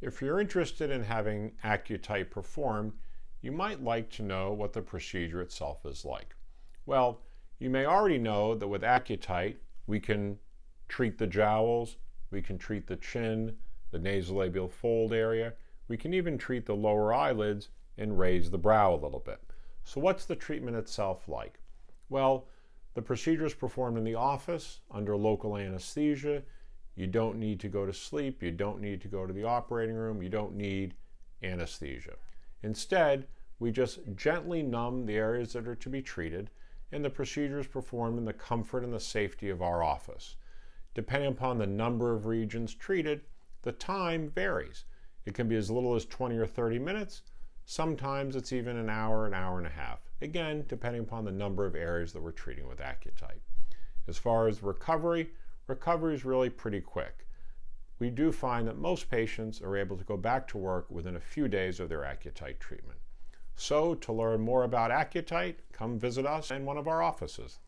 If you're interested in having AccuTite performed, you might like to know what the procedure itself is like. Well, you may already know that with AccuTite, we can treat the jowls, we can treat the chin, the nasolabial fold area, we can even treat the lower eyelids and raise the brow a little bit. So what's the treatment itself like? Well, the procedure is performed in the office under local anesthesia. You don't need to go to sleep. You don't need to go to the operating room. You don't need anesthesia. Instead, we just gently numb the areas that are to be treated, and the procedure is performed in the comfort and the safety of our office. Depending upon the number of regions treated, the time varies. It can be as little as 20 or 30 minutes. Sometimes it's even an hour, an hour and a half. Again, depending upon the number of areas that we're treating with AccuTite. As far as recovery, recovery is really pretty quick we do find that most patients are able to go back to work within a few days of their AccuTite treatment. So to learn more about AccuTite, come visit us in one of our offices.